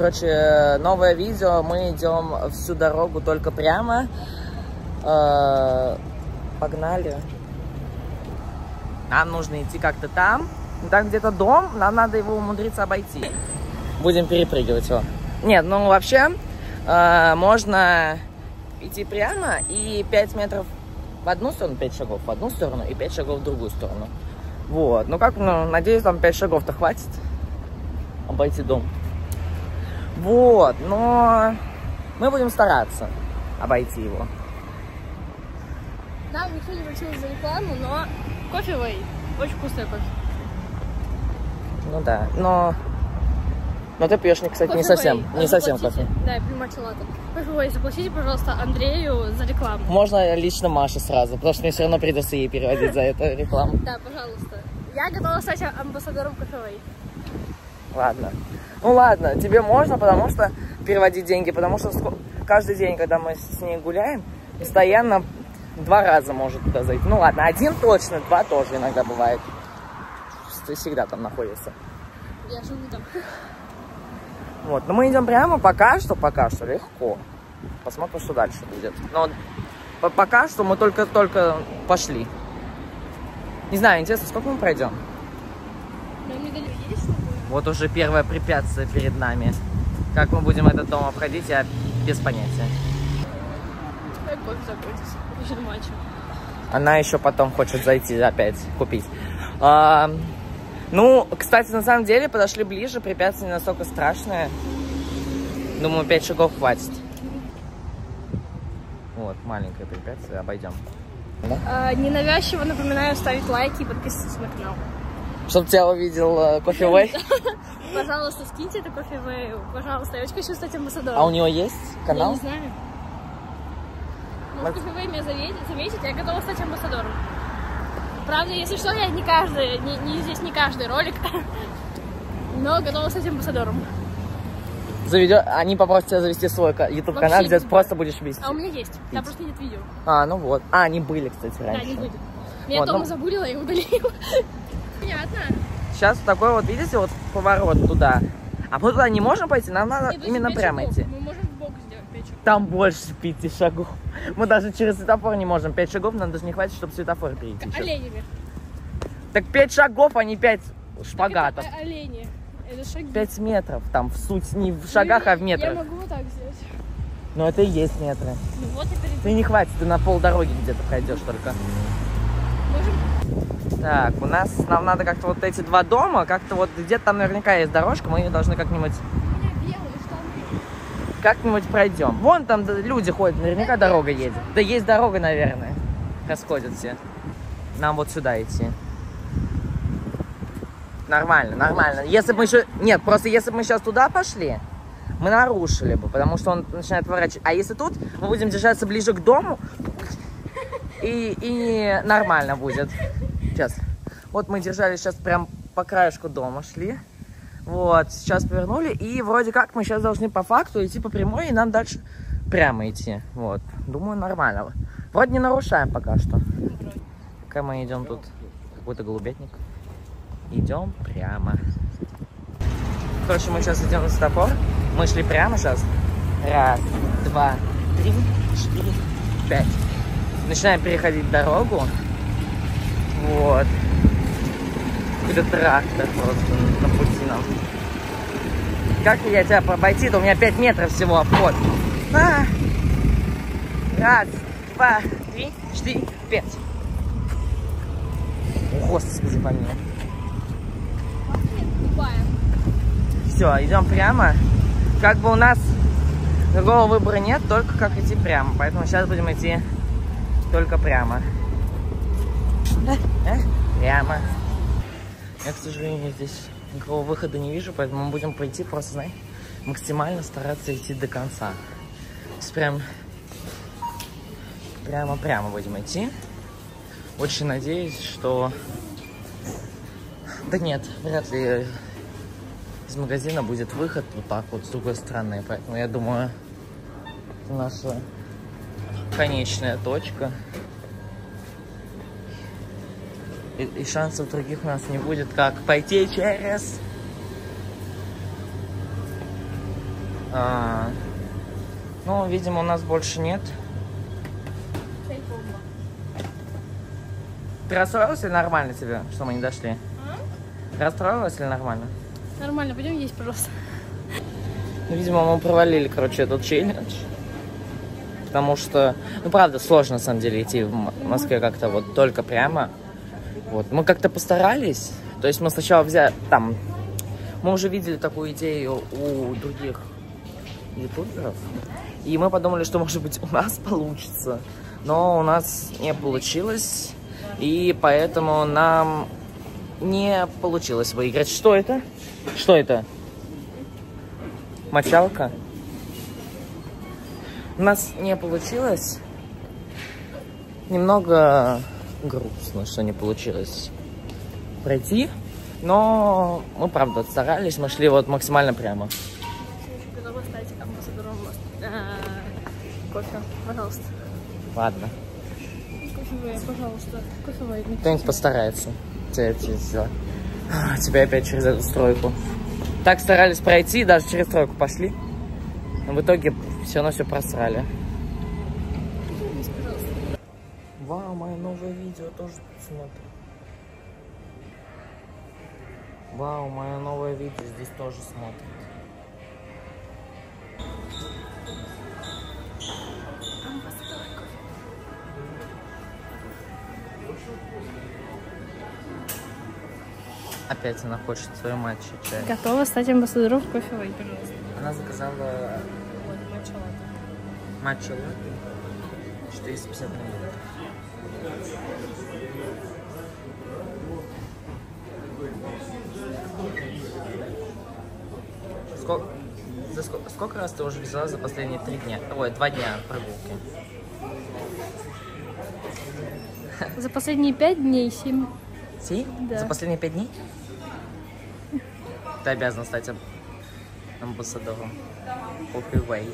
Короче, новое видео. Мы идем всю дорогу только прямо. Э, Погнали. Нам нужно идти как-то там. Там где-то дом, нам надо его умудриться обойти. Будем перепрыгивать его. Нет, ну вообще э, можно идти прямо и 5 метров в одну сторону, 5 шагов в одну сторону и 5 шагов в другую сторону. Вот. Ну как, ну, надеюсь, там 5 шагов-то хватит обойти дом. Вот, но мы будем стараться обойти его. Да, никто не просил за рекламу, но кофевый. Очень вкусный кофе. Ну да, но... Но ты пьешь, кстати, не Кофе совсем, не совсем заплатите. кофе. Да, я пью матча латте. Кофе Вэй, заплатите, пожалуйста, Андрею за рекламу. Можно лично Маше сразу, потому что мне все равно придется ей переводить за эту рекламу. Да, пожалуйста. Я готова стать амбассадором кофе. Ладно. Ну ладно, тебе можно, потому что переводить деньги, потому что каждый день, когда мы с ней гуляем, постоянно два раза может туда зайти. Ну ладно, один точно, два тоже иногда бывает. Ты всегда там находишься. Я живу там. Вот, но мы идем прямо, пока что, пока что легко. Посмотрим, что дальше будет. Но по- пока что мы только-только пошли. Не знаю, интересно, сколько мы пройдем? Прям недалеко? Вот уже первое препятствие перед нами. Как мы будем этот дом обходить, я без понятия. Она еще потом хочет зайти опять купить. А, ну, кстати, на самом деле подошли ближе, препятствие не настолько страшное. Думаю, 5 шагов хватит. Вот, маленькое препятствие, обойдем. А, ненавязчиво напоминаю ставить лайки и подписываться на канал. Чтоб тебя увидел э, кофе Вэй. Пожалуйста, скиньте это кофе Вэй. Пожалуйста, я очень хочу стать амбассадором. А у него есть Я канал? не знаю. Может, кофе Вэй меня заметит, я готова стать амбассадором. Правда, если что, я не каждый, не, не здесь не каждый ролик, но готова стать амбассадором. Заведё- Они попросят тебя завести свой YouTube канал, где не просто будешь вести. А у меня есть, там просто нет видео. А, ну вот. А, они были, кстати, Да, раньше. не будет. Я Вот, дома ну- забурила и удалила. Понятно. Сейчас такой вот, видите, вот поворот туда. А мы туда не можем пойти, нам надо Нет, именно прямо шагов. идти. Мы можем в бок сделать пять шагов. Там больше пяти шагов. Мы даже через светофор не можем. Пять шагов нам даже не хватит, чтобы светофор перейти. Оленями. Так пять шагов, а не пять Так шпагатов. это олени. Это шаги. Пять метров. Там в суть не в шагах, а в Я метрах. могу вот так сделать. Но это и есть метры. Ну вот и перейду. Ты не хватит, ты на полдороги где-то пройдешь только. Можем? Так, у нас нам надо как-то вот эти два дома, как-то вот где-то там наверняка есть дорожка, мы ее должны как-нибудь как-нибудь пройдем. Вон там люди ходят, наверняка дорога едет. Да есть дорога, наверное. Расходят все. Нам вот сюда идти. Нормально, нормально. Если бы мы еще... Нет, просто если бы мы сейчас туда пошли, мы нарушили бы, потому что он начинает поворачивать. А если тут мы будем держаться ближе к дому, и, и нормально будет. Сейчас. Вот мы держались сейчас прям по краешку дома шли. Вот, сейчас повернули, и вроде как мы сейчас должны по факту идти по прямой, и нам дальше прямо идти. Вот, думаю, нормально. Вроде не нарушаем пока что. Пока мы идем тут какой-то голубятник. Идем прямо. Короче, мы сейчас идем на стопор. Мы шли прямо сейчас. Раз, два, три, четыре, пять. Начинаем переходить дорогу. Вот. Какой-то трактор просто на пути нам. Как я тебя обойти-то? У меня 5 метров всего обход. А! Раз, два, три, четыре, пять. О, Господи. Тупая. Все, идем прямо. Как бы у нас другого выбора нет, только как идти прямо. Поэтому сейчас будем идти только прямо. Э, э, Прямо. Я, к сожалению, здесь никакого выхода не вижу, поэтому мы будем пойти просто, знаешь, максимально стараться идти до конца. То есть прям прямо-прямо будем идти. Очень надеюсь, что... Да нет, вряд ли из магазина будет выход вот так вот с другой стороны. Поэтому я думаю, наша конечная точка. И, и шансов других у нас не будет, как пойти через А, ну, видимо, у нас больше нет. Ты расстроилась или нормально тебе, что мы не дошли? Расстроилась или нормально? Нормально, пойдем есть, пожалуйста. Ну, видимо, мы провалили, короче, этот челлендж. Потому что, ну, правда, сложно, на самом деле, идти в Москве как-то вот только прямо. Вот, мы как-то постарались. То есть мы сначала взяли, там, мы уже видели такую идею у других ютуберов. И мы подумали, что, может быть, у нас получится. Но у нас не получилось. И поэтому нам не получилось выиграть. Что это? Что это? Мочалка? У нас не получилось. Немного грустно, что не получилось пройти. Но мы, правда, старались. Мы шли вот максимально прямо. Готова стать амбассадором кофе. Пожалуйста. Ладно. Кофевые, пожалуйста. Кофевые. Кто-нибудь постарается. Тебя, тебя, тебя. Тебя опять через эту стройку. Так старались пройти, даже через стройку пошли. Но в итоге все равно все просрали. Тоже смотрит. Вау, мое новое видео здесь тоже смотрит. Опять она хочет свою матчу чай. Готова стать амбассадором кофевой, пожалуйста. Она заказала Вот, матча латте. матча латте 450 миллилитров. Сколько, за сколько, сколько раз ты уже взяла за последние три дня? Ой, два дня прогулки. За последние пять дней семь. Си? Да. За последние пять дней? Ты обязана стать ам- амбассадором. Coffee Way.